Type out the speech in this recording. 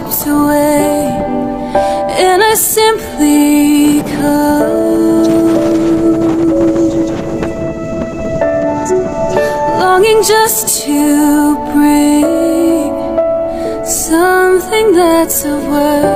slips away and I simply come, longing just to bring something that's a word